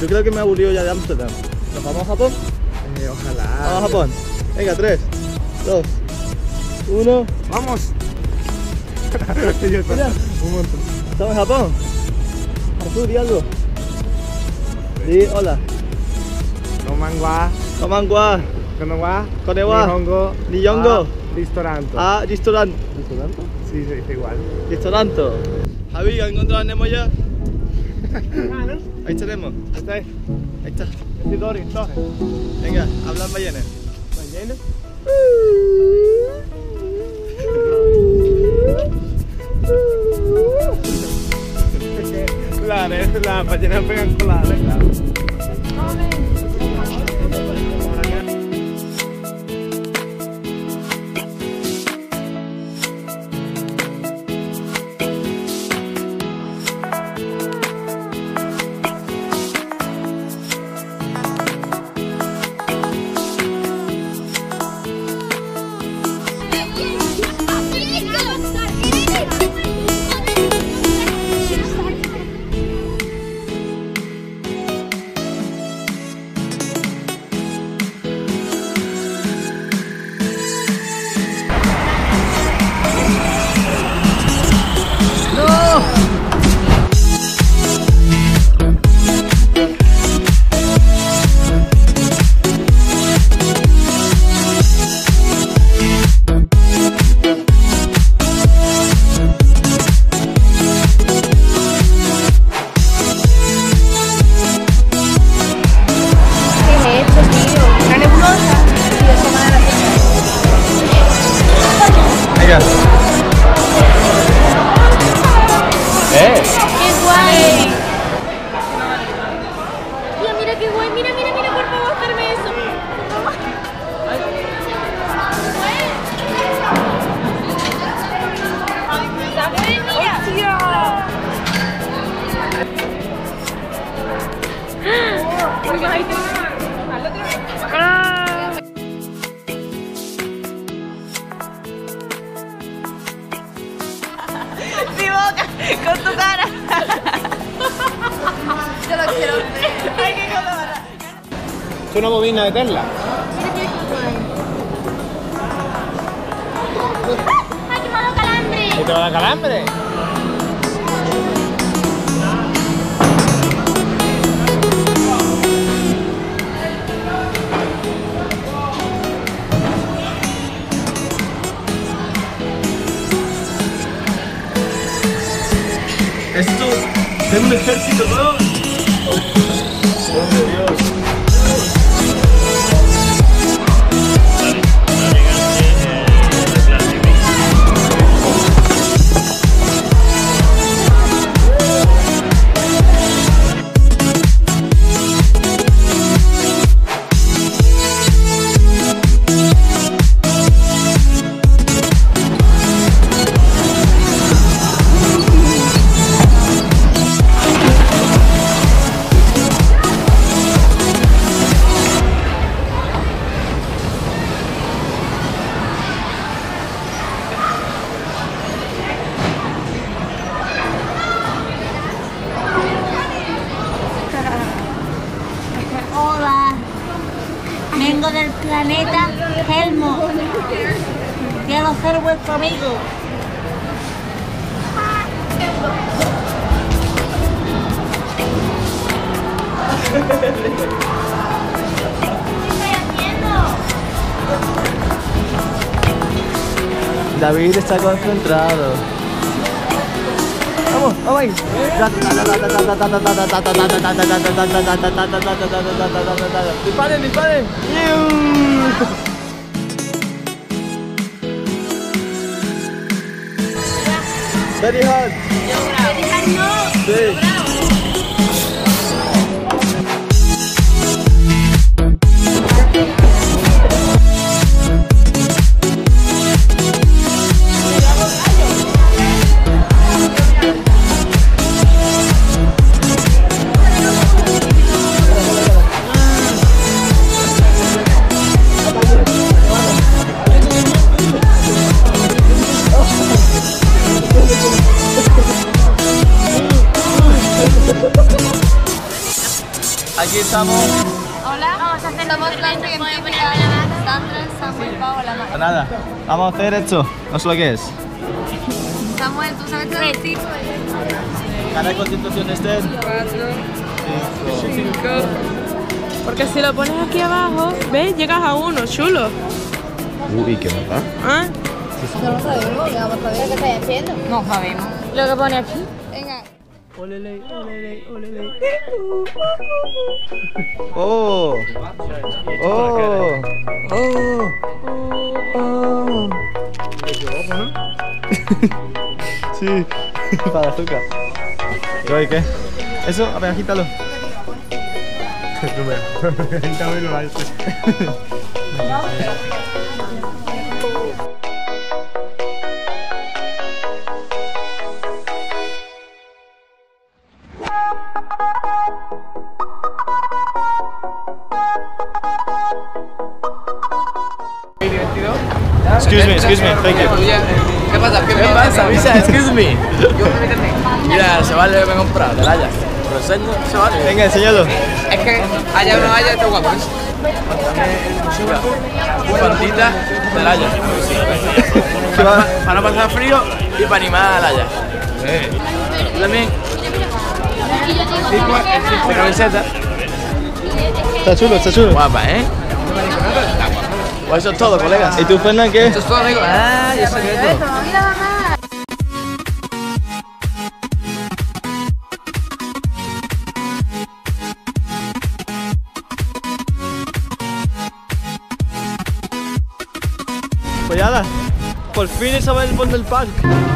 Yo creo que me he aburrido ya de Ámsterdam. ¿Nos vamos a Japón? Eh, ojalá. Vamos a Japón. Venga, 3, 2, 1. Vamos. Mira, Un montón. estamos en Japón. Artur, di algo. Di hola. Nomangwa. Konbanwa. Konnichiwa. Konnichiwa. Nihongo. Nihongo. A Ristorante. A restaurante. ¿Restaurante? Sí, se dice igual. Restaurante. Javi, ¿has encontrado a Nemo ya? Ahí tenemos. Está ahí. Ahí está. Este Dori, Dori. Venga, habla en ballena. Ballena. Es la ballena pegan con la claro. Con tu cara. Yo lo quiero ver. Ay, qué color. Es una bobina de Tesla. Mira qué guay. ¡Ay, qué malo calambre! ¿Y te va a dar calambre? Esto es un ejército, ¿no? Ser vuestro amigo. David está concentrado. Vamos, vamos ahí. Disparen, disparen. Very hard. Sí. Estamos. Hola. Vamos a hacer Somos las científicas Sandra, Samuel, Paola. Nada, vamos a hacer esto. No sé lo que es. Samuel, ¿tú sabes traducir? Cada constitución este. Porque si lo pones aquí abajo, ¿ves? Llegas a uno, chulo. Uy, qué mapa. ¿Ah? No sabemos, vamos a ver qué estáis haciendo. No sabemos. Lo que pone aquí. Venga. Oh. Oh. Oh. Oh. sí, para azúcar. ¿Y qué? Eso, a ver, agítalo. Excuse me, excuse me, thank you. ¿Qué pasa? ¿Qué, pasa, Visa? Excuse me. Mira, se vale que me he comprado, del Haya. Se vale. Venga, enséñalo. Es que haya una Haya está guapo. Bufandita del Haya. ¿Qué? Para no pasar frío y para animar al Haya. Tú también. De camiseta. Está chulo, está chulo. Guapa, ¿eh? Pues eso es todo, colegas. ¿Y tú, Fernán, qué? Eso es todo, amigo. Ah, ya sé que esto. Pues ya, por fin estaba el bond del park.